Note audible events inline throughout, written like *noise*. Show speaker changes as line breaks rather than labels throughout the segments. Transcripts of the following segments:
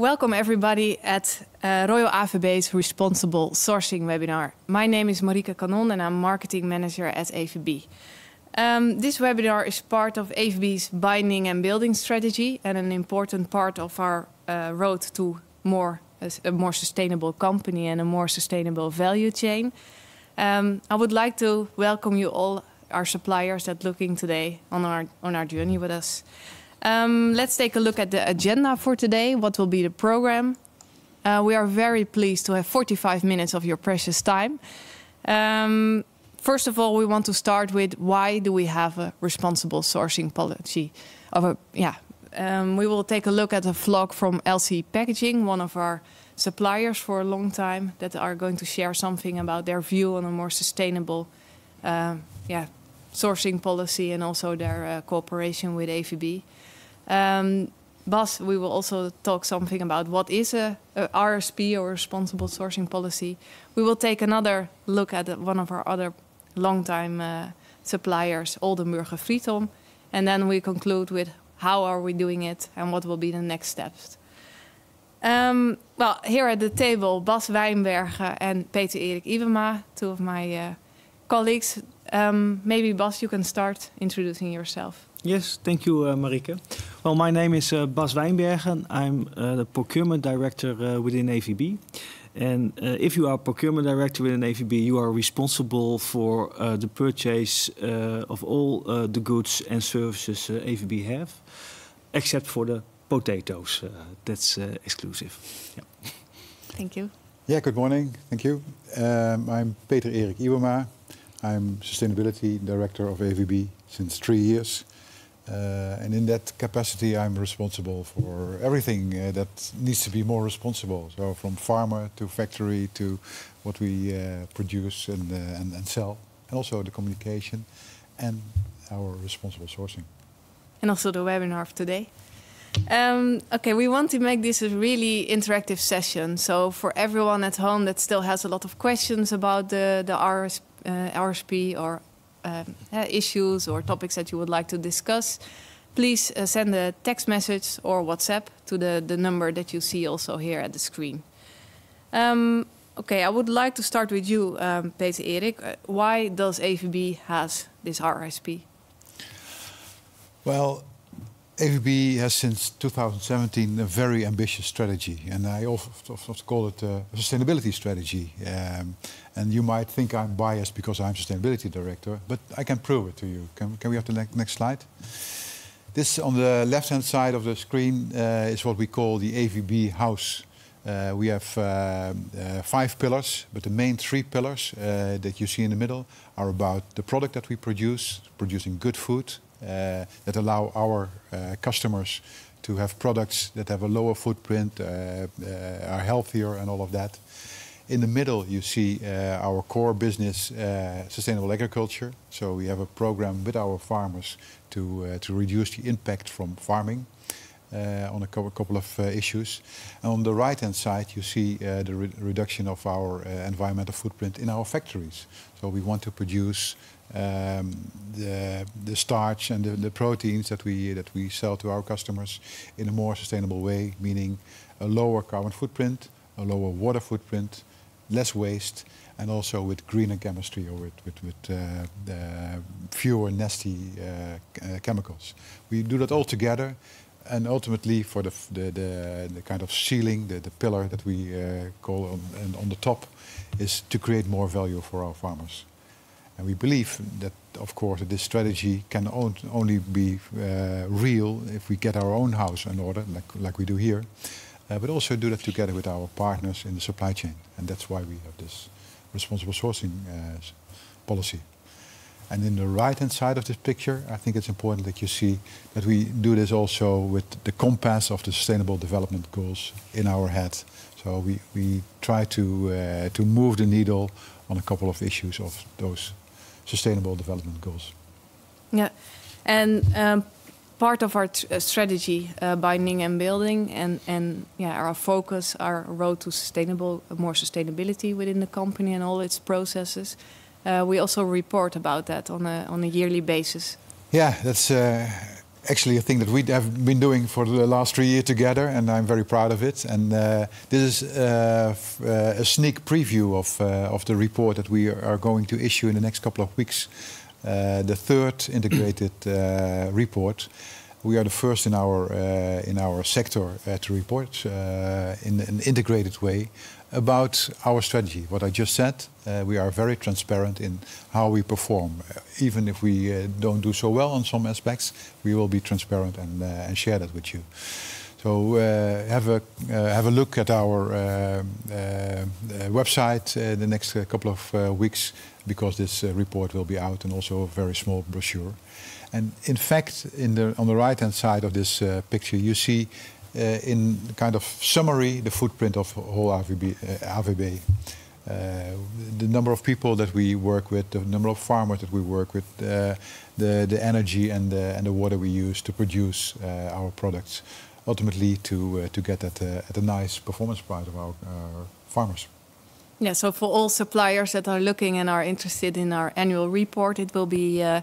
Welcome everybody at uh, Royal Avebe's Responsible Sourcing webinar. My name is Marika Canon and I'm Marketing Manager at Avebe. Um, this webinar is part of Avebe's binding and building strategy and an important part of our uh, road to more, a more sustainable company and a more sustainable value chain. Um, I would like to welcome you all, our suppliers that are looking today on our, on our journey with us. Um, let's take a look at the agenda for today. What will be the program? Uh, we are very pleased to have 45 minutes of your precious time. Um, first of all, we want to start with why do we have a responsible sourcing policy? Of a, yeah, um, we will take a look at a vlog from LC Packaging, one of our suppliers for a long time, that are going to share something about their view on a more sustainable, uh, yeah, sourcing policy and also their uh, cooperation with Avebe. Um, Bas, we will also talk something about what is a, a, RSP or responsible sourcing policy. We will take another look at one of our other long-time uh, suppliers, Oldenburger Fritom, and then we conclude with how are we doing it and what will be the next steps. Um, well, here at the table, Bas Wijnbergen and Peter Erik Iwema, two of my uh, colleagues. Um, maybe Bas, you can start introducing yourself.
Yes, thank you, uh, Marike. Well, my name is uh, Bas Wijnbergen. I'm uh, the procurement director uh, within Avebe. And uh, if you are procurement director within Avebe, you are responsible for uh, the purchase of all the goods and services Avebe have, except for the potatoes. that's exclusive. Yeah.
Thank you.
Yeah, good morning. Thank you. Um, I'm Peter Erik Iwema. I'm sustainability director of Avebe since three years. Uh, and in that capacity, I'm responsible for everything uh, that needs to be more responsible. So from farmer to factory to what we uh, produce and, uh, and, and, sell, and also the communication and our responsible sourcing.
And also the webinar of today. Um, okay, we want to make this a really interactive session. So for everyone at home that still has a lot of questions about the, the RS, uh, RSP or uh, issues or topics that you would like to discuss, please uh, send a text message or WhatsApp to the, the number that you see also here at the screen. Um, okay, I would like to start with you, um, Peter Erik. Uh, why does Avebe has this RSP?
Well, Avebe has since 2017 a very ambitious strategy, and I often, call it a sustainability strategy. Um, and you might think I'm biased because I'm sustainability director, but I can prove it to you. Can, can we have the ne next slide? This on the left-hand side of the screen uh, is what we call the Avebe house. Uh, we have uh, uh, five pillars, but the main three pillars uh, that you see in the middle are about the product that we produce, producing good food, that allow our uh, customers to have products that have a lower footprint, uh, are healthier and all of that. In the middle, you see uh, our core business, uh, sustainable agriculture. So we have a program with our farmers to, uh, to reduce the impact from farming on a couple of issues. And on the right-hand side, you see the re reduction of our environmental footprint in our factories. So we want to produce um, the, the starch and the, the, proteins that we, that we sell to our customers in a more sustainable way, meaning a lower carbon footprint, a lower water footprint, less waste, and also with greener chemistry or with, with, with uh, fewer nasty uh, uh, chemicals. We do that all together and ultimately for the, the, the, the, kind of ceiling, the, the pillar that we uh, call on, on the top is to create more value for our farmers. And we believe that, of course, this strategy can on, only be uh, real if we get our own house in order, like, like we do here, uh, but also do that together with our partners in the supply chain. And that's why we have this responsible sourcing uh, policy. And in the right-hand side of this picture, I think it's important that you see that we do this also with the compass of the Sustainable Development Goals in our head. So we, we try to, uh, to move the needle on a couple of issues of those sustainable development goals.
Yeah, and um, part of our uh, strategy, uh, binding and building, and and yeah, our focus, our road to sustainable, more sustainability within the company and all its processes. Uh, we also report about that on a on a yearly basis.
Yeah, that's uh, actually a thing that we have been doing for the last three years together, and I'm very proud of it. And uh, this is uh, uh, a sneak preview of, uh, of the report that we are going to issue in the next couple of weeks. Uh, the third *clears throat* integrated uh, report. We are the first in our, in our sector to report in an integrated way about our strategy. What I just said, uh, we are very transparent in how we perform. Uh, even if we uh, don't do so well on some aspects, we will be transparent and, uh, and share that with you. So uh, have a uh, have a look at our um, website the next couple of weeks because this report will be out and also a very small brochure. And in fact, in the, on the right-hand side of this picture, you see in kind of summary the footprint of whole Avebe. Uh, Avebe. Uh, the number of people that we work with, the number of farmers that we work with, the, the energy and the, and the water we use to produce our products, ultimately to, to get at at a nice performance price of our farmers.
Yeah, so for all suppliers that are looking and are interested in our annual report, it will be uh,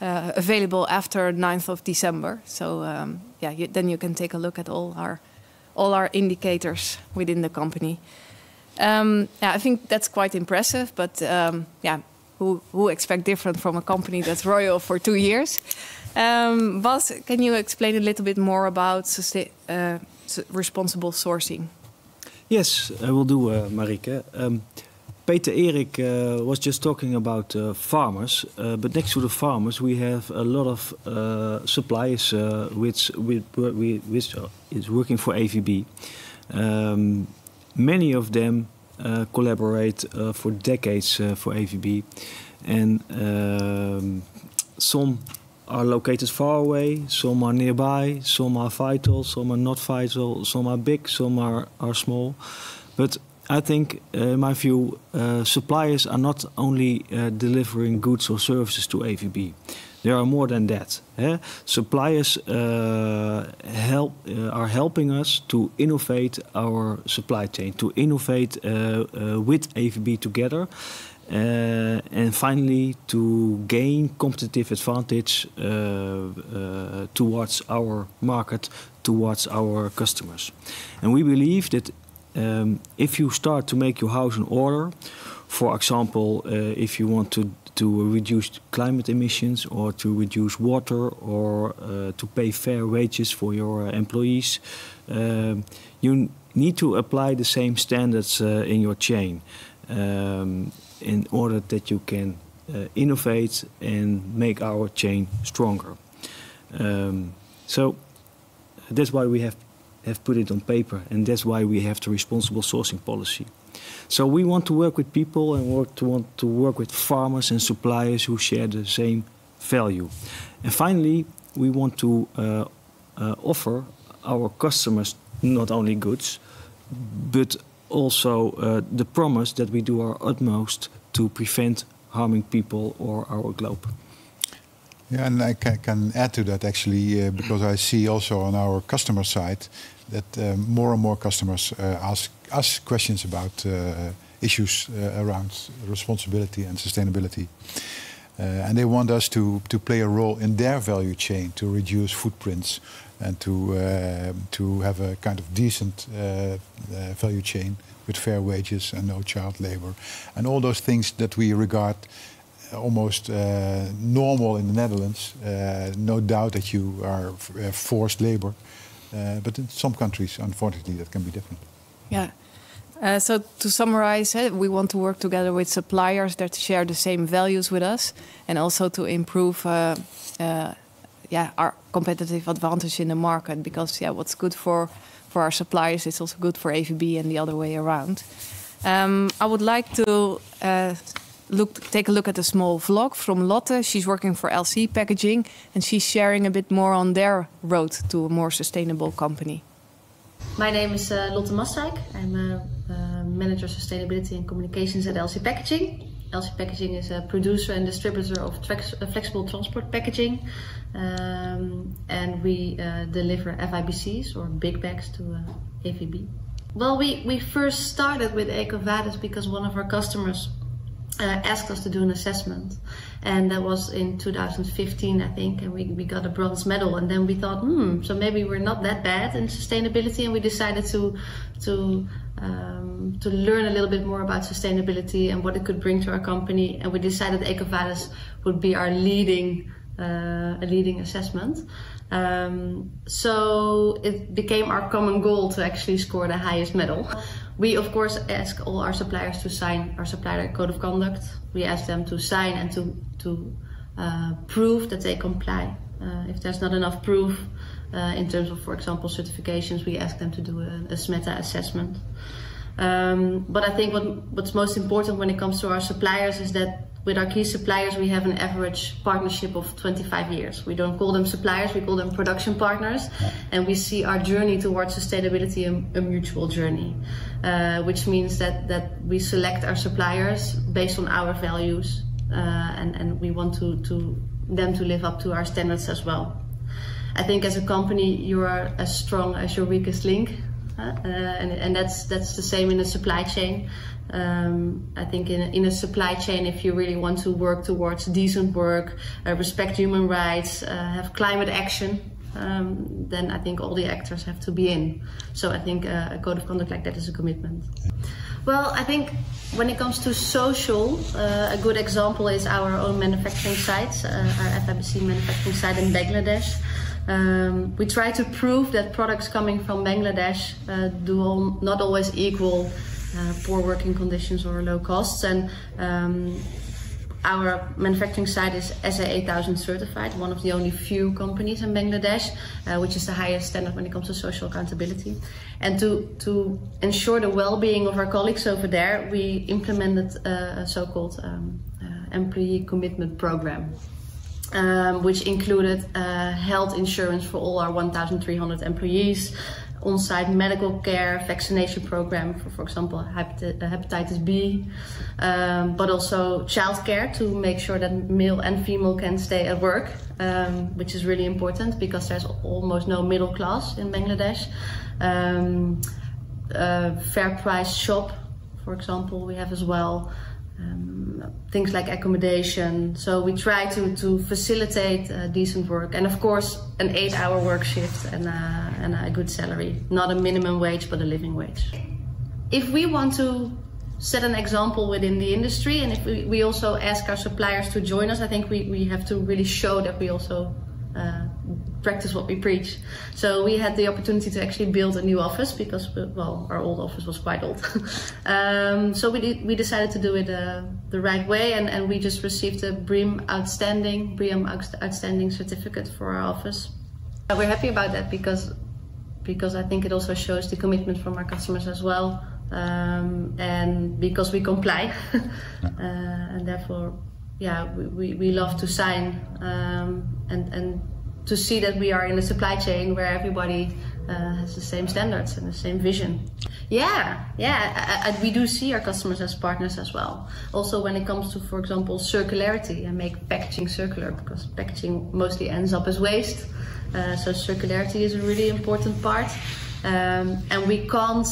available after 9th of December. So um, yeah, you, then you can take a look at all our all our indicators within the company. Um, yeah, I think that's quite impressive. But um, yeah, who who expect different from a company that's royal for two years? Um, Bas, can you explain a little bit more about uh, responsible sourcing?
Yes, I will do, uh, Marike. Um, Peter Erik uh, was just talking about uh, farmers, uh, but next to the farmers, we have a lot of uh, suppliers uh, which, which, which is working for Avebe. Um, many of them uh, collaborate for decades for Avebe, and um, some are located far away, some are nearby, some are vital, some are not vital, some are big, some are, are small. But I think, uh, in my view, uh, suppliers are not only uh, delivering goods or services to Avebe. There are more than that. Eh? Suppliers uh, help uh, are helping us to innovate our supply chain, to innovate uh, with Avebe together, and finally to gain competitive advantage towards our market, towards our customers. And we believe that um, if you start to make your house in order, for example, uh, if you want to to reduce climate emissions or to reduce water or uh, to pay fair wages for your uh, employees, um, you need to apply the same standards uh, in your chain um, in order that you can uh, innovate and make our chain stronger. Um, so that's why we have have put it on paper, and that's why we have the responsible sourcing policy. So we want to work with people and work to want to work with farmers and suppliers who share the same value. And finally, we want to uh, uh, offer our customers not only goods, but also uh, the promise that we do our utmost to prevent harming people or our globe.
Yeah, and I can, can add to that actually, uh, because I see also on our customer side that uh, more and more customers uh, ask us questions about uh, issues uh, around responsibility and sustainability. And they want us to, to play a role in their value chain to reduce footprints and to, to have a kind of decent value chain with fair wages and no child labor. And all those things that we regard almost uh, normal in the Netherlands. Uh, no doubt that you are uh, forced labor, but in some countries, unfortunately, that can be different.
Yeah. Uh, so to summarize, we want to work together with suppliers that share the same values with us, and also to improve, uh, yeah, our competitive advantage in the market. Because yeah, what's good for for our suppliers is also good for Avebe and the other way around. Um, I would like to look, take a look at a small vlog from Lotte. She's working for LC Packaging and she's sharing a bit more on their road to a more sustainable company.
My name is uh, Lotte Massijk. I'm a, a manager of sustainability and communications at LC Packaging. LC Packaging is a producer and distributor of uh, flexible transport packaging. Um, and we uh, deliver FIBCs or big bags to uh, Avebe. Well, we, we first started with EcoVadis because one of our customers uh, asked us to do an assessment. And that was in 2015, I think, and we, we got a bronze medal. And then we thought, hmm, so maybe we're not that bad in sustainability, and we decided to to um, to learn a little bit more about sustainability and what it could bring to our company. And we decided EcoVadis would be our leading uh, a leading assessment. Um, so it became our common goal to actually score the highest medal. We of course ask all our suppliers to sign our supplier code of conduct. We ask them to sign and to to uh, prove that they comply. Uh, if there's not enough proof uh, in terms of, for example, certifications, we ask them to do a, a SMETA assessment. Um, but I think what, what's most important when it comes to our suppliers is that with our key suppliers, we have an average partnership of 25 years. We don't call them suppliers, we call them production partners. And we see our journey towards sustainability a, a mutual journey, uh, which means that, that we select our suppliers based on our values. Uh, and, and we want to, to them to live up to our standards as well. I think as a company, you are as strong as your weakest link. Uh, and, and that's that's the same in the supply chain. Um, I think in, in a supply chain, if you really want to work towards decent work, uh, respect human rights, uh, have climate action, um, then I think all the actors have to be in. So I think uh, a code of conduct like that is a commitment. Well, I think when it comes to social, uh, a good example is our own manufacturing sites, uh, our FIBC manufacturing site in Bangladesh. Um, we try to prove that products coming from Bangladesh uh, do all, not always equal poor working conditions or low costs. And um, our manufacturing site is SA 8000 certified, one of the only few companies in Bangladesh, uh, which is the highest standard when it comes to social accountability. And to, to ensure the well-being of our colleagues over there, we implemented uh, a so-called um, uh, employee commitment program. Um, which included uh, health insurance for all our 1,300 employees, on-site medical care, vaccination program for, for example, hepatitis B, um, but also childcare to make sure that male and female can stay at work, um, which is really important because there's almost no middle class in Bangladesh. Um, fair price shop, for example, we have as well. Um, things like accommodation. So we try to, to facilitate uh, decent work and of course an eight hour work shift and, uh, and a good salary. Not a minimum wage but a living wage. If we want to set an example within the industry and if we, we also ask our suppliers to join us, I think we, we have to really show that we also uh, practice what we preach. So we had the opportunity to actually build a new office because, well, our old office was quite old. *laughs* um, so we, did, we decided to do it uh, the right way and, and we just received a BREEAM Outstanding, BREEAM Outstanding certificate for our office. Uh, we're happy about that because, because I think it also shows the commitment from our customers as well. Um, and because we comply *laughs* uh, and therefore yeah, we, we, we love to sign um, and, and to see that we are in a supply chain where everybody uh, has the same standards and the same vision. Yeah, yeah, I, I, we do see our customers as partners as well. Also, when it comes to, for example, circularity and make packaging circular, because packaging mostly ends up as waste. Uh, so circularity is a really important part, um, and we can't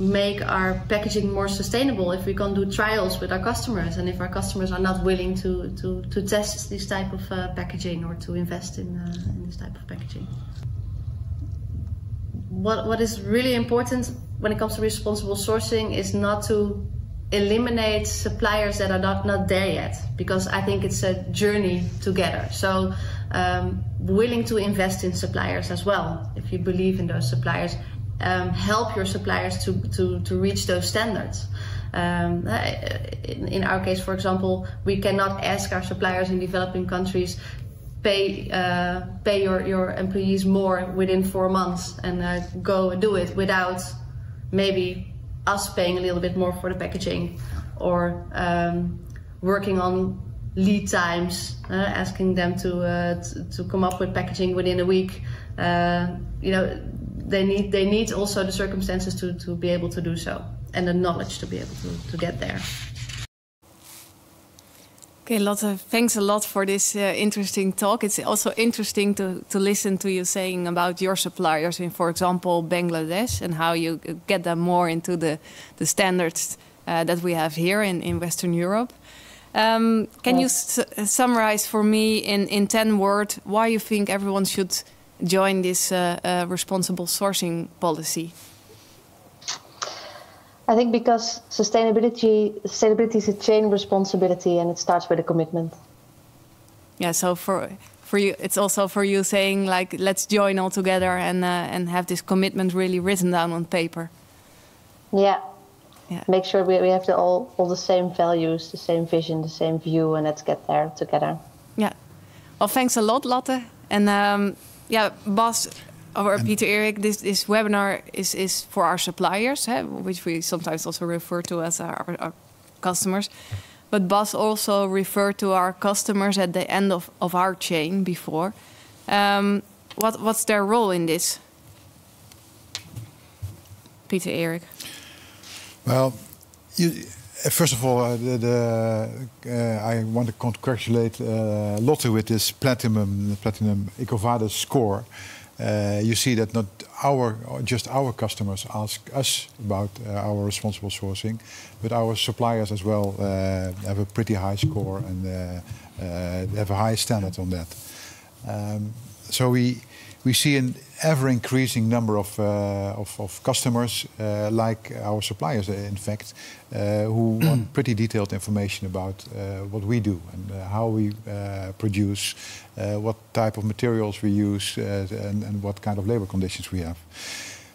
make our packaging more sustainable if we can do trials with our customers and if our customers are not willing to, to, to test this type of uh, packaging or to invest in, uh, in this type of packaging. What, what is really important when it comes to responsible sourcing is not to eliminate suppliers that are not, not there yet because I think it's a journey together. So um, willing to invest in suppliers as well if you believe in those suppliers um, help your suppliers to, to, to reach those standards. Um, in, in, our case, for example, we cannot ask our suppliers in developing countries pay uh, pay your, your employees more within four months and uh, go do it without maybe us paying a little bit more for the packaging or um, working on lead times, uh, asking them to, uh, to, to come up with packaging within a week. Uh, you know, they need they need also the circumstances to, to be able to do so and the knowledge to be able to, to get there.
Okay, Lotte, thanks a lot for this uh, interesting talk. It's also interesting to, to listen to you saying about your suppliers in, for example, Bangladesh and how you get them more into the, the standards uh, that we have here in, in Western Europe. Um, can you summarize for me in, in 10 words why you think everyone should join this uh, uh, responsible sourcing policy?
I think because sustainability sustainability is a chain responsibility and it starts with a commitment.
Yeah, so for for you it's also for you saying like let's join all together and uh, and have this commitment really written down on paper.
Yeah. Yeah. Make sure we, we have the, all all the same values, the same vision, the same view and let's get there together.
Yeah. Well, thanks a lot, Lotte. And um, yeah, Bas, or and Peter Erik, this, this webinar is, is for our suppliers, which we sometimes also refer to as our, our customers. But Bas also referred to our customers at the end of, of our chain before. Um, what, what's their role in this? Peter Erik.
Well, you, first of all, uh, the, the, uh, I want to congratulate uh, Lotte with this platinum, platinum EcoVadis score. Uh, you see that not our just our customers ask us about uh, our responsible sourcing, but our suppliers as well uh, have a pretty high score and have a high standard on that. Um, so we we see an ever increasing number of, uh, of, of, customers, uh, like our suppliers, uh, in fact, uh, who *clears throat* want pretty detailed information about uh, what we do and uh, how we produce, what type of materials we use, and, and, what kind of labor conditions we have.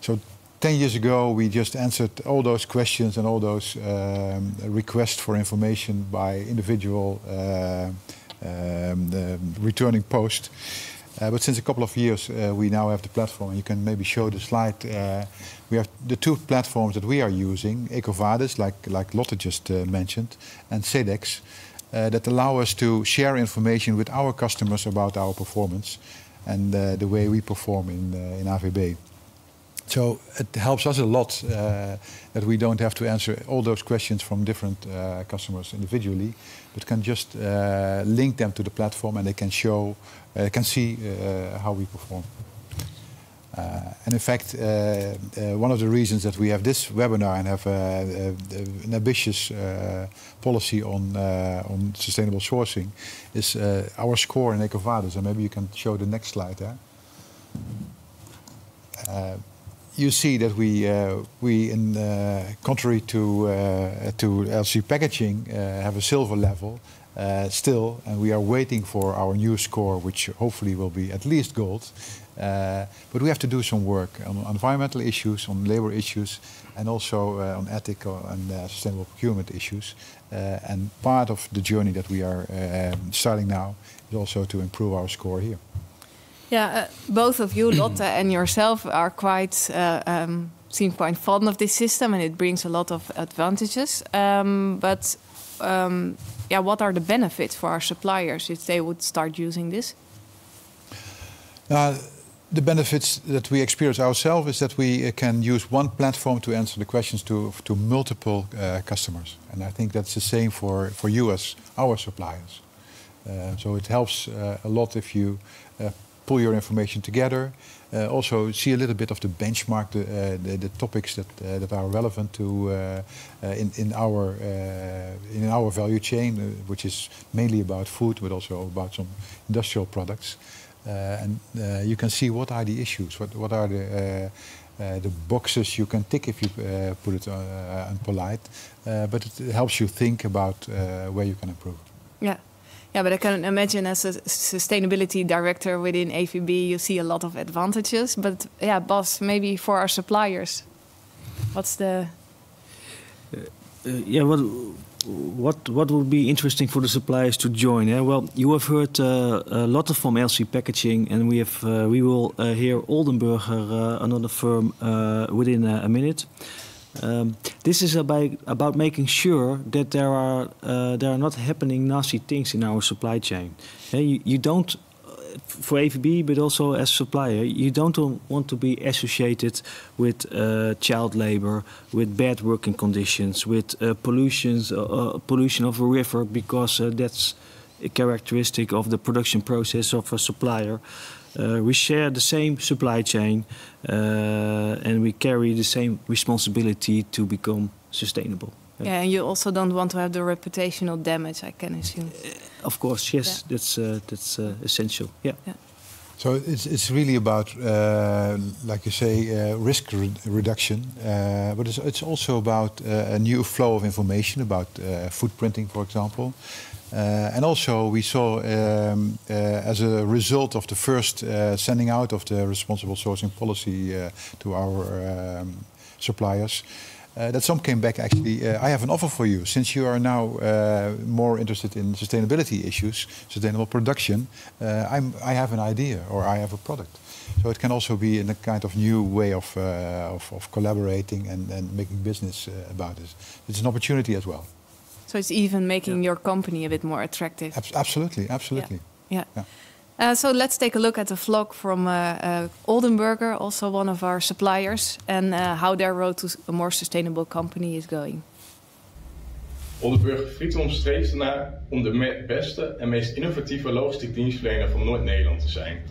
So 10 years ago, we just answered all those questions and all those um, requests for information by individual um, returning post. Uh, but since a couple of years, uh, we now have the platform. You can maybe show the slide. Uh, we have the two platforms that we are using, EcoVadis, like, like Lotte just uh, mentioned, and Sedex, uh, that allow us to share information with our customers about our performance and uh, the way we perform in, in Avebe. So it helps us a lot that we don't have to answer all those questions from different customers individually, but can just link them to the platform and they can show, can see uh, how we perform. Uh, and in fact, one of the reasons that we have this webinar and have an ambitious policy on on sustainable sourcing is our score in EcoVadis. And maybe you can show the next slide there you see that we, uh, we in uh, contrary to uh, to LC packaging, uh, have a silver level uh, still, and we are waiting for our new score, which hopefully will be at least gold. Uh, but we have to do some work on environmental issues, on labor issues, and also on ethical and sustainable procurement issues. and part of the journey that we are um, starting now is also to improve our score here.
Yeah, uh, both of you, Lotte *clears throat* and yourself, are quite uh, um, seem quite fond of this system, and it brings a lot of advantages. Um, but um, yeah, what are the benefits for our suppliers if they would start using this?
Uh, the benefits that we experience ourselves is that we uh, can use one platform to answer the questions to to multiple uh, customers, and I think that's the same for for you as our suppliers. Uh, so it helps a lot if you pull your information together. Uh, also see a little bit of the benchmark, the, uh, the, the, topics that, uh, that are relevant to uh, uh, in, in, our, uh, in our value chain, which is mainly about food, but also about some industrial products. and you can see what are the issues, what, what are the, the boxes you can tick if you put it on polite, but it helps you think about where you can improve.
Yeah. Yeah, but I can imagine as a sustainability director within Avebe, you see a lot of advantages. But yeah, Bas, maybe for our suppliers, what's the?
Uh, uh, yeah, what what would be interesting for the suppliers to join? Eh? Well, you have heard uh, a lot of from LC Packaging, and we have uh, we will uh, hear Oldenburger, uh, another firm, within a minute. Um, this is about, about making sure that there are uh, there are not happening nasty things in our supply chain. Yeah, you, you don't uh, for Avebe, but also as supplier, you don't want to be associated with uh, child labor, with bad working conditions, with uh, pollutions, uh, uh pollution of a river, because uh, that's a characteristic of the production process of a supplier. Uh, we share the same supply chain uh, and we carry the same responsibility to become sustainable.
Yeah, and you also don't want to have the reputational damage, I can assume.
Of course, yes, that's uh, that's uh, essential. Yeah.
So it's it's really about, uh, like you say, uh, risk re reduction, uh, but it's, it's also about uh, a new flow of information about uh, footprinting, for example. Uh, and also, we saw um, as a result of the first sending out of the responsible sourcing policy to our um, suppliers, uh, that some came back actually, uh, I have an offer for you. Since you are now uh, more interested in sustainability issues, sustainable production, I'm, I have an idea or I have a product. So it can also be in a kind of new way of, of, of, collaborating and, and making business about it. It's an opportunity as well.
So it's even making yeah. your company a bit more attractive.
Ab absolutely, absolutely.
yeah. yeah. yeah. Uh, so let's take a look at the vlog from uh, uh, Oldenburger, also one of our suppliers, and how their road to a more sustainable company is going.
Oldenburger Frietom streeft ernaar om de beste en meest innovatieve logistiek dienstverlener van Noord-Nederland te zijn.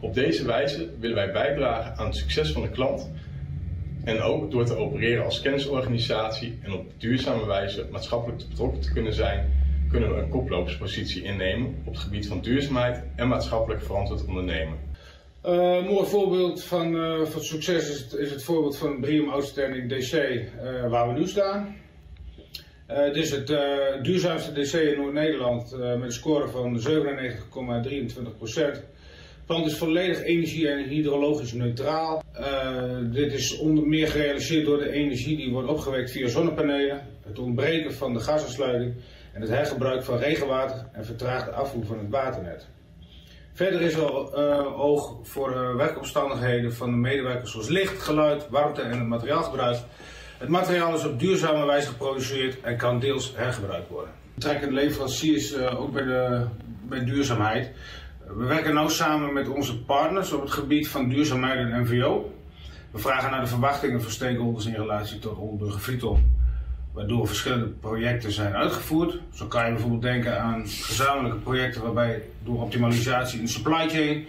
Op deze wijze willen wij bijdragen aan het succes van de klant en ook door te opereren als kennisorganisatie en op duurzame wijze maatschappelijk betrokken te kunnen zijn kunnen we een koploperspositie innemen op het gebied van duurzaamheid en maatschappelijk verantwoord ondernemen.
Uh, een mooi voorbeeld van, uh, van succes is het, is het voorbeeld van Brium Outstanding DC uh, waar we nu staan. Het is het duurzaamste DC in Noord-Nederland met een score van 97,23%. Het pand is volledig energie- en hydrologisch neutraal. dit is onder meer gerealiseerd door de energie die wordt opgewekt via zonnepanelen, het ontbreken van de gasaansluiting en het hergebruik van regenwater en vertraagt de afvoer van het waternet. Verder is er uh, oog voor uh, werkomstandigheden van de medewerkers zoals licht, geluid, warmte en het materiaalgebruik. Het materiaal is op duurzame wijze geproduceerd en kan deels hergebruikt worden. Trekken leveranciers uh, ook bij, de, bij duurzaamheid. We werken nauw samen met onze partners op het gebied van duurzaamheid en NVO. We vragen naar de verwachtingen van stakeholders in relatie tot Oldenburger Frieton waardoor verschillende projecten zijn uitgevoerd. Zo kan je bijvoorbeeld denken aan gezamenlijke projecten waarbij door optimalisatie in de supply chain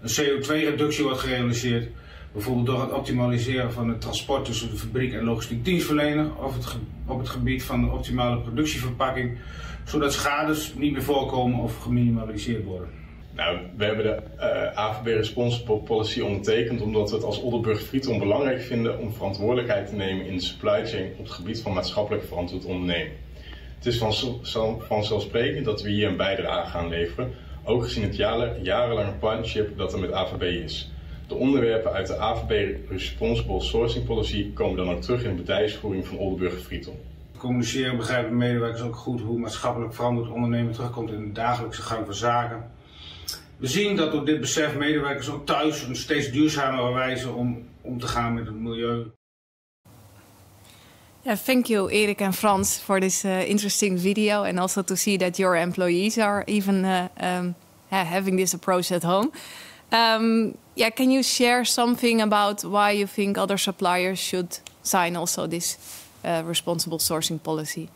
een CO2-reductie wordt gerealiseerd. Bijvoorbeeld door het optimaliseren van het transport tussen de fabriek en logistiek dienstverlener of op het gebied van de optimale productieverpakking, zodat schades niet meer voorkomen of geminimaliseerd worden.
Nou, we hebben de uh, AVB Responsible Policy ondertekend omdat we het als Oldenburg Frieton belangrijk vinden om verantwoordelijkheid te nemen in de supply chain op het gebied van maatschappelijk verantwoord ondernemen. Het is van, vanzelfsprekend dat we hier een bijdrage gaan leveren, ook gezien het jarenlange partnership dat er met AVB is. De onderwerpen uit de AVB Responsible Sourcing Policy komen dan ook terug in de bedrijfsvoering van Oldenburg Frieton.
Communiceren begrijpen medewerkers ook goed hoe maatschappelijk verantwoord ondernemen terugkomt in de dagelijkse gang van zaken. We zien dat door dit besef medewerkers ook thuis een steeds duurzamere wijze om om te gaan met het milieu.
Yeah, thank you, Erik and Frans, for this uh, interesting video, and also to see that your employees are even uh, um, having this approach at home. Um, yeah, can you share something about why you think other suppliers should sign also this uh, responsible sourcing policy?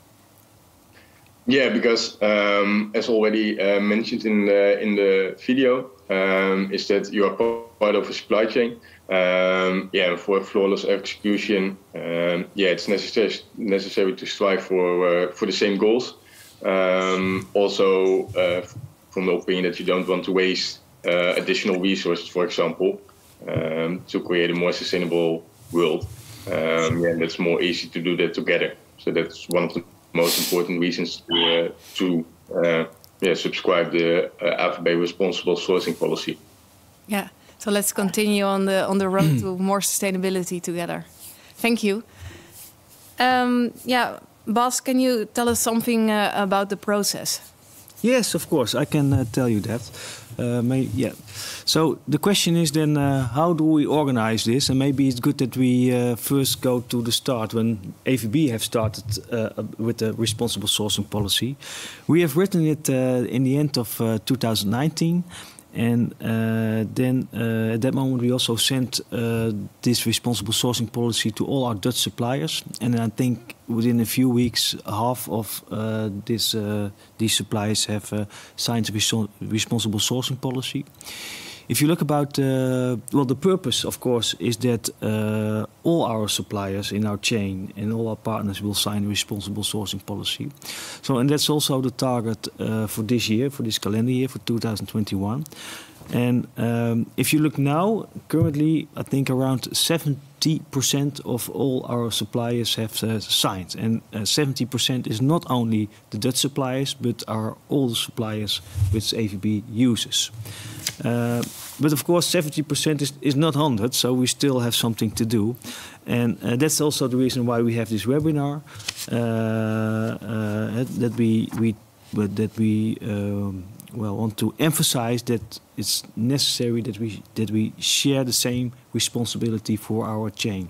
Yeah, because um, as already uh, mentioned in the, in the video, um, is that you are part of a supply chain. Um, yeah, for flawless execution, um, yeah, it's necessary necessary to strive for uh, for the same goals. Um, also, uh, from the opinion that you don't want to waste uh, additional resources, for example, um, to create a more sustainable world. yeah, that's more easy to do that together. So that's one of the most important reasons to, uh, to uh, yeah, subscribe the uh, Avebe responsible sourcing policy.
Yeah, so let's continue on the on the road to more sustainability together. Thank you. Um, yeah, Bas, can you tell us something uh, about the process?
Yes, of course, I can uh, tell you that. Uh, may, yeah. So the question is then, uh, how do we organize this? And maybe it's good that we uh, first go to the start when Avebe have started uh, with the responsible sourcing policy. We have written it uh, in the end of 2019 and uh, then uh, at that moment, we also sent uh, this responsible sourcing policy to all our Dutch suppliers. And I think within a few weeks, half of this, these suppliers have signed a responsible sourcing policy. If you look about uh, well, the purpose, of course, is that uh, all our suppliers in our chain and all our partners will sign a responsible sourcing policy. So, and that's also the target uh, for this year, for this calendar year, for 2021. And um, if you look now, currently, I think around 70% of all our suppliers have uh, signed. And uh, 70% is not only the Dutch suppliers, but are all the suppliers which AVB uses. Uh, but of course, 70% is, is not 100, so we still have something to do. And uh, that's also the reason why we have this webinar, uh, uh, that we, we, that we um, well want to emphasize that it's necessary that we that we share the same responsibility for our chain.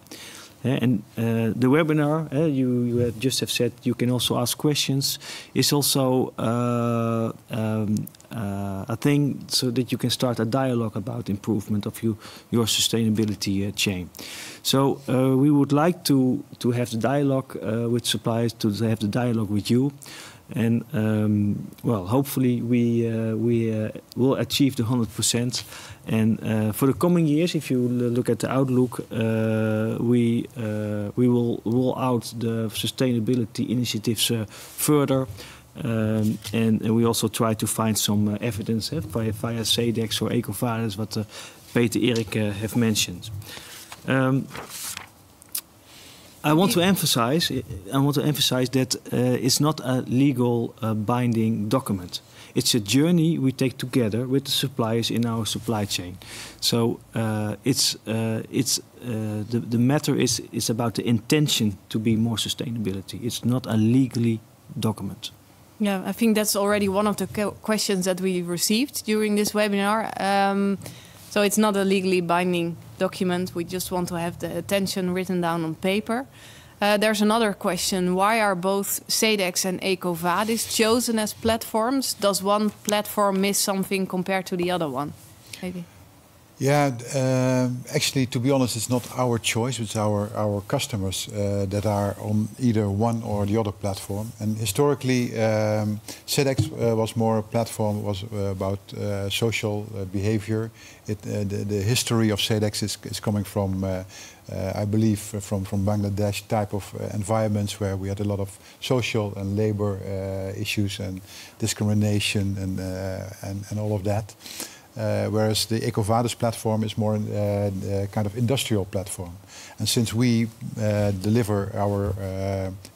Uh, and uh, the webinar, uh, you, you just have said you can also ask questions, is also uh, um, uh, a thing so that you can start a dialogue about improvement of you, your sustainability uh, chain. So we would like to, to have the dialogue with suppliers, to have the dialogue with you. And um, well, hopefully we uh, we uh, will achieve the 100%. And uh, for the coming years, if you look at the outlook, uh, we uh, we will roll out the sustainability initiatives uh, further. Um, and, and, we also try to find some evidence eh, via, via SEDEX or EcoVadis, what Peter Erik have mentioned. Um, I want to emphasize. I want to emphasize that uh, it's not a legal uh, binding document. It's a journey we take together with the suppliers in our supply chain. So uh, it's uh, it's uh, the the matter is is about the intention to be more sustainability. It's not a legally document.
Yeah, I think that's already one of the questions that we received during this webinar. Um, so it's not a legally binding document. We just want to have the attention written down on paper. Uh, there's another question. Why are both SEDEX and EcoVadis chosen as platforms? Does one platform miss something compared to the other one? Maybe.
Yeah, uh, actually, to be honest, it's not our choice. It's our our customers uh, that are on either one or the other platform. And historically, um, SEDEX uh, was more a platform was uh, about uh, social behavior. It, the, the, history of SEDEX is, is coming from, I believe, from from Bangladesh type of environments where we had a lot of social and labor issues and discrimination and and, and all of that. Uh, whereas the EcoVadis platform is more uh, a kind of industrial platform. And since we uh, deliver our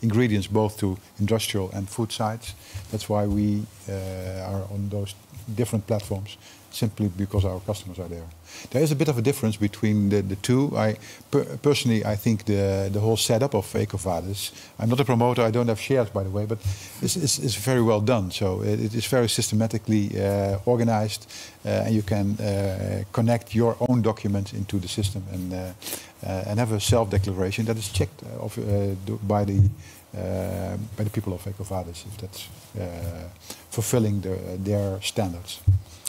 ingredients both to industrial and food sites, that's why we are on those different platforms simply because our customers are there. There is a bit of a difference between the, the two. I per, personally, I think the the whole setup of EcoVadis. I'm not a promoter. I don't have shares, by the way, but it's, it's, it's very well done. So it, it is very systematically uh, organized, uh, and you can uh, connect your own documents into the system and uh, uh, and have a self-declaration that is checked uh, of, by the by the people of EcoVadis if that's fulfilling the, their standards.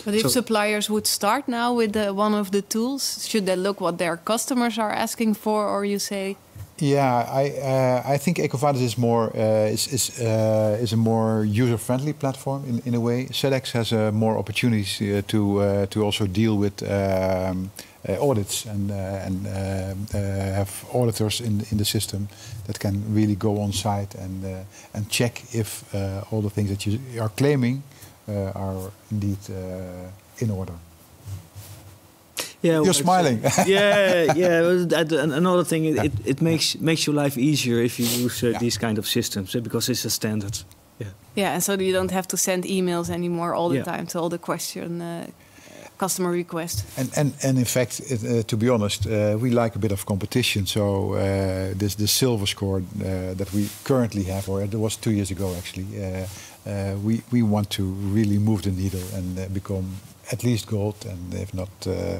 But if so suppliers would start now with the, one of the tools, should they look what their customers are asking for, or you say?
Yeah, I uh, I think EcoVadis is more uh, is is uh, is a more user friendly platform in, in a way. SEDEX has uh, more opportunities uh, to uh, to also deal with um, audits and and have auditors in in the system that can really go on site and and check if all the things that you are claiming uh, are indeed uh, in order.
Yeah,
you're smiling. *laughs*
yeah, yeah. Another thing, it, it, it, makes makes your life easier if you use uh, yeah. these kind of systems uh, because it's a standard.
Yeah. Yeah, and so you don't have to send emails anymore all the yeah. time to all the question uh, customer request.
And and and in fact, it, uh, to be honest, uh, we like a bit of competition. So this the silver score that we currently have, or it was two years ago actually uh, we, we want to really move the needle and uh, become at least gold and if not uh,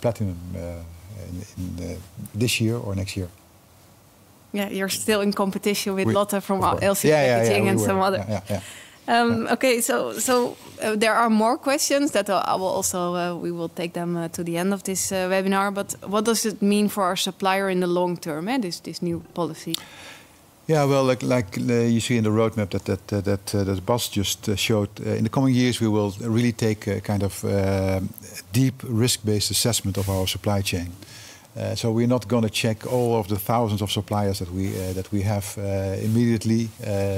platinum in, in this year or next year.
Yeah, you're still in competition with we, Lotte from LC yeah, Packaging yeah, and some other.
Yeah,
um, okay, so so uh, there are more questions that I will also uh, we will take them uh, to the end of this webinar. But what does it mean for our supplier in the long term? Eh, this this new policy.
Yeah, well, like, like uh, you see in the roadmap that that uh, that uh, that Bas just uh, showed, uh, in the coming years we will really take a kind of uh, deep risk-based assessment of our supply chain. Uh, so we're not going to check all of the thousands of suppliers that we uh, that we have uh, immediately.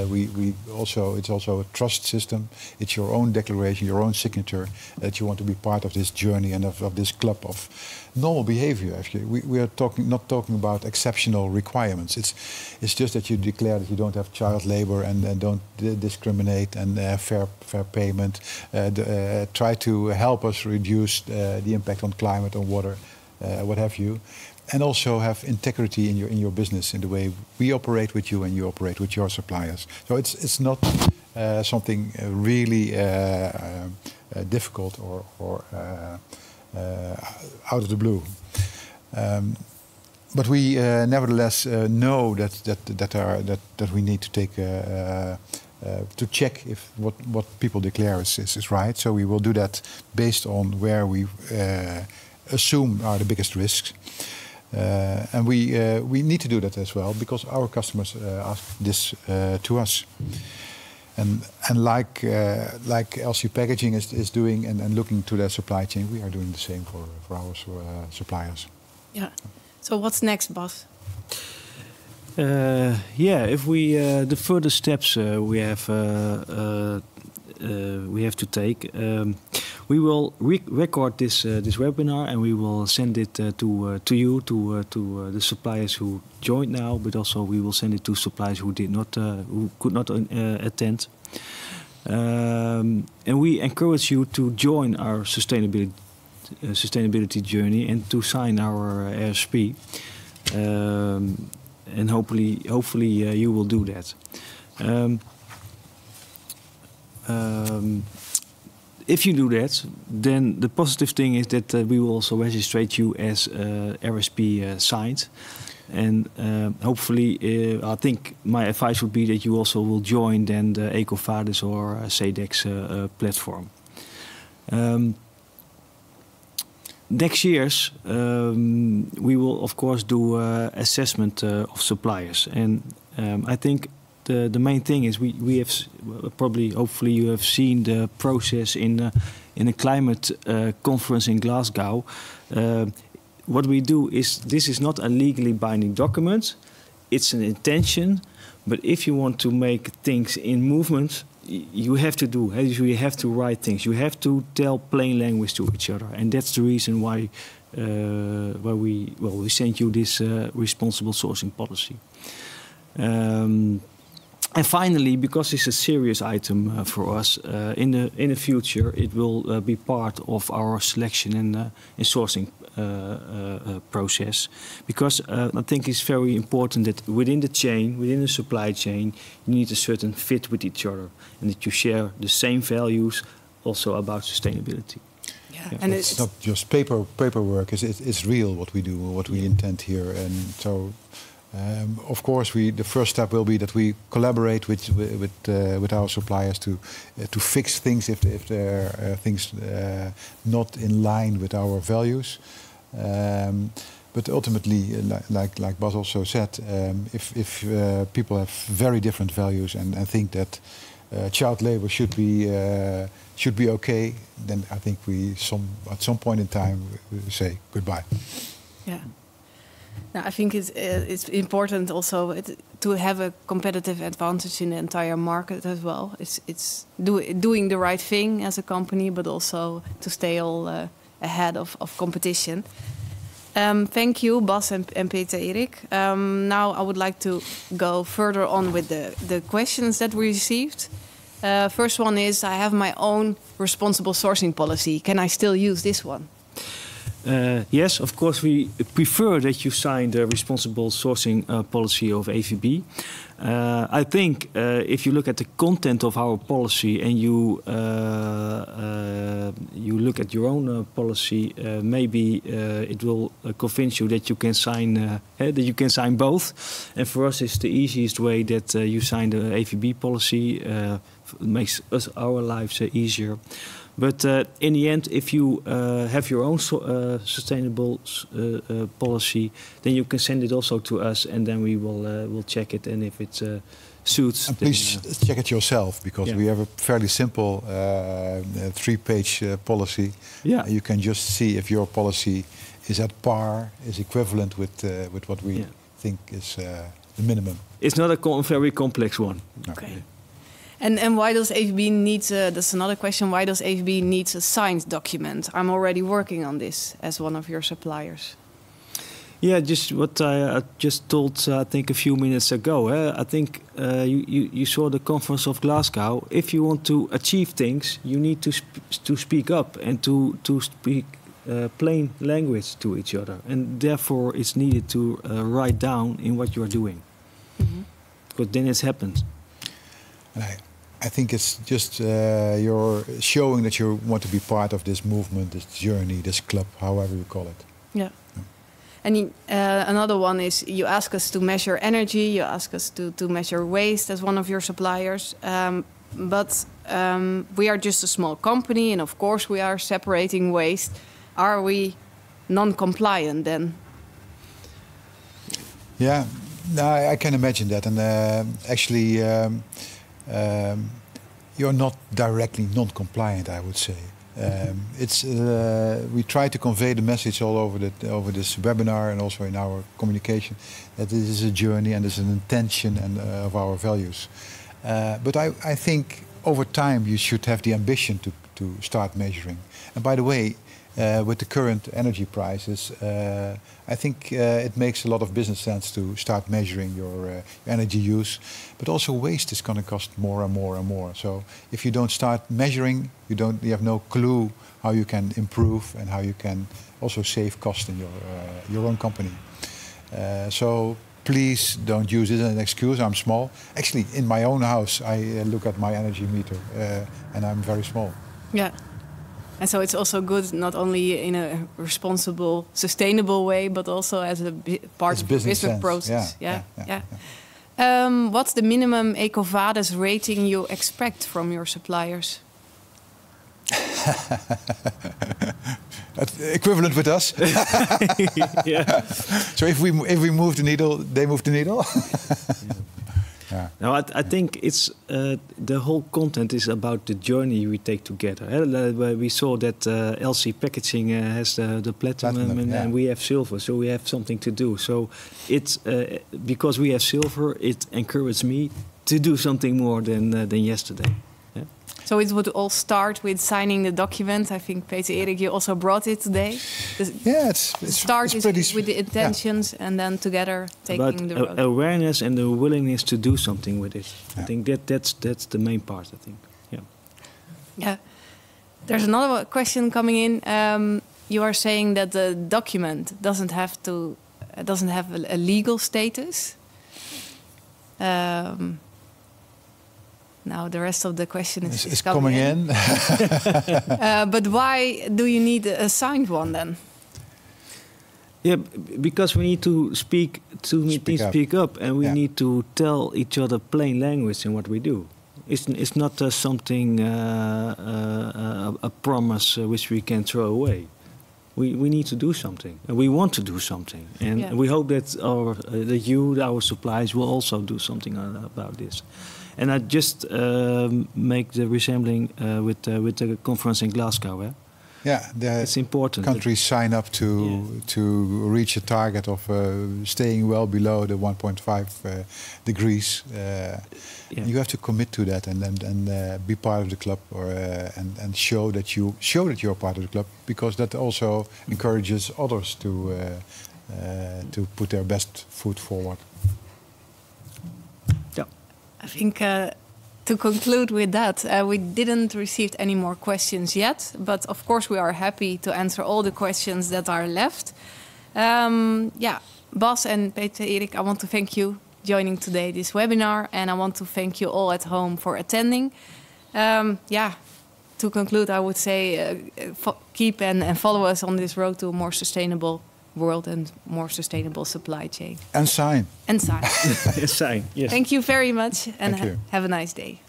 We also it's also a trust system. It's your own declaration, your own signature that you want to be part of this journey and of, this club of normal behavior. Actually, we, we are talking not talking about exceptional requirements. It's it's just that you declare that you don't have child labor and, don't discriminate and fair fair payment. Try to help us reduce the impact on climate, on water what have you, and also have integrity in your in your business in the way we operate with you and you operate with your suppliers. So it's it's not uh, something uh, really uh, uh, difficult or or out of the blue. Um, but we nevertheless know that that that are that that we need to take. Uh, to check if what, what people declare is, is, is, right. So we will do that based on where we uh, assume are the biggest risks. Uh, and we, uh, we need to do that as well because our customers uh, ask this to us. And, and like, like LC Packaging is, is doing and, and looking to their supply chain, we are doing the same for, for our suppliers.
Yeah. So what's next, Bas?
Uh, yeah, if we uh, the further steps uh, we have we have to take. Um, we will re record this uh, this webinar and we will send it uh, to uh, to you to to the suppliers who joined now, but also we will send it to suppliers who did not who could not attend. Um, and we encourage you to join our sustainability sustainability journey and to sign our RSP. Um, and hopefully, hopefully uh, you will do that. Um, um if you do that, then the positive thing is that uh, we will also register you as uh, RSP uh, signed. And uh, hopefully, uh, I think my advice would be that you also will join then the EcoVadis or uh, Sedex platform. Um, next years, um, we will of course do assessment of suppliers, and um, I think the the main thing is we we have probably hopefully you have seen the process in uh, in a climate uh, conference in Glasgow. Uh, what we do is this is not a legally binding document; it's an intention. But if you want to make things in movement, you have to do. You have to write things. You have to tell plain language to each other, and that's the reason why uh, why we well we send you this uh, responsible sourcing policy. Um, and finally, because it's a serious item uh, for us, uh, in the in the future it will uh, be part of our selection and, uh, and sourcing uh, uh, process. Because I think it's very important that within the chain, within the supply chain, you need a certain fit with each other, and that you share the same values, also about sustainability.
Yeah, yeah. and it's, it's, not just paper paperwork. It's, it's real what we do, what we intend here, and so um, of course, we, the first step will be that we collaborate with with uh, with our suppliers to uh, to fix things if if there are things uh, not in line with our values. Um, but ultimately, uh, like like Bas also said, um, if if uh, people have very different values and, and think that uh, child labor should be should be okay, then I think we some at some point in time say goodbye.
Yeah. Now, I think it's uh, it's important also to have a competitive advantage in the entire market as well. It's it's do, doing the right thing as a company, but also to stay all uh, ahead of, of competition. Um, thank you, Bas and, and Peter Erik. Um, now I would like to go further on with the, the questions that we received. Uh, first one is I have my own responsible sourcing policy. Can I still use this one?
Uh, yes, of course, we prefer that you sign the responsible sourcing uh, policy of Avebe. Uh, I think uh, if you look at the content of our policy and you uh, uh, you look at your own policy, maybe it will convince you that you can sign that you can sign both. And for us, it's the easiest way that you sign the Avebe policy. makes us our lives easier. But uh, in the end, if you uh, have your own so, uh, sustainable uh, uh, policy, then you can send it also to us, and then we will uh, will check it. And if it suits,
and
then,
please check it yourself because
yeah.
we have a fairly simple three-page policy.
Yeah,
you can just see if your policy is at par, is equivalent with with what we yeah. think is the minimum.
It's not a com very complex one.
Okay. And and why does Avebe need? Uh, that's another question. Why does Avebe needs a signed document? I'm already working on this as one of your suppliers.
Yeah, just what I uh, just told. Uh, I think a few minutes ago. Eh? I think uh, you, you, you saw the conference of Glasgow. If you want to achieve things, you need to sp to speak up and to to speak uh, plain language to each other, and therefore it's needed to uh, write down in what you are doing, mm -hmm. because then it happens.
And I, think it's just uh, you're showing that you want to be part of this movement, this journey, this club, however you call it.
Yeah. yeah. And uh, another one is you ask us to measure energy, you ask us to, to measure waste as one of your suppliers. Um, but um, we are just a small company, and of course, we are separating waste. Are we non compliant then?
Yeah, no, I, I can imagine that. And uh, actually, um, um, you're not directly non-compliant, I would say. Um, it's uh, we try to convey the message all over the over this webinar and also in our communication that this is a journey and there's an intention and uh, of our values. Uh, but I, I think over time you should have the ambition to to start measuring. And by the way, uh, with the current energy prices, uh, I think uh, it makes a lot of business sense to start measuring your uh, energy use. But also waste is going to cost more and more and more. So if you don't start measuring, you don't, you have no clue how you can improve and how you can also save cost in your uh, your own company. Uh, so please don't use it as an excuse. I'm small. Actually, in my own house, I look at my energy meter, and I'm very small.
Yeah. And so it's also good not only in a responsible, sustainable way, but also as a part
it's
of
business
the business process.
Yeah, yeah. yeah,
yeah. Um, what's the minimum EcoVadis rating you expect from your suppliers? *laughs*
equivalent with us. *laughs* yeah. *laughs* So if we if we move the needle, they move the needle.
Now, I, I think it's uh, the whole content is about the journey we take together. Uh, we saw that uh, LC Packaging uh, has the, the platinum, platinum and, yeah. and, we have silver, so we have something to do. So it's uh, because we have silver, it encourages me to do something more than uh, than yesterday.
So it would all start with signing the document. I think Peter Erik, you also brought it today.
The yeah, it's, it's
start
it's
is with the intentions, yeah. and then together taking
but
the road.
awareness and the willingness to do something with it. Yeah. I think that that's that's the main part. I think. Yeah.
Yeah. There's another question coming in. Um, you are saying that the document doesn't have to doesn't have a, a legal status. Um, now the rest of the question is,
is, is coming, coming, in. in. *laughs* *laughs*
uh, but why do you need a signed one then?
Yeah, because we need to speak to
speak,
up. speak up, and we yeah. need to tell each other plain language in what we do. It's it's not uh, something uh, uh a promise uh, which we can throw away. We, we need to do something, and we want to do something, and yeah. we hope that our uh, that you, our suppliers, will also do something about this. And I just um, make the resembling uh, with uh, with the conference in Glasgow. Eh?
Yeah,
it's important.
Countries sign up to yeah. to reach a target of uh, staying well below the 1.5 uh, degrees. Uh, yeah. You have to commit to that and and, and uh, be part of the club, or and and show that you show that you're part of the club, because that also encourages others to to put their best foot forward.
Yeah, I think uh, to conclude with that, uh, we didn't receive any more questions yet, but of course we are happy to answer all the questions that are left. Um, yeah, Bas and Peter Erik, I want to thank you joining today this webinar, and I want to thank you all at home for attending. Um, yeah, to conclude, I would say uh, keep and, and follow us on this road to a more sustainable world and more sustainable supply chain.
And sign.
And sign. *laughs*
and sign, yes.
Thank you very much and ha have a nice day.